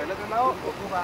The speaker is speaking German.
पहिलं तर नाव गोकुबा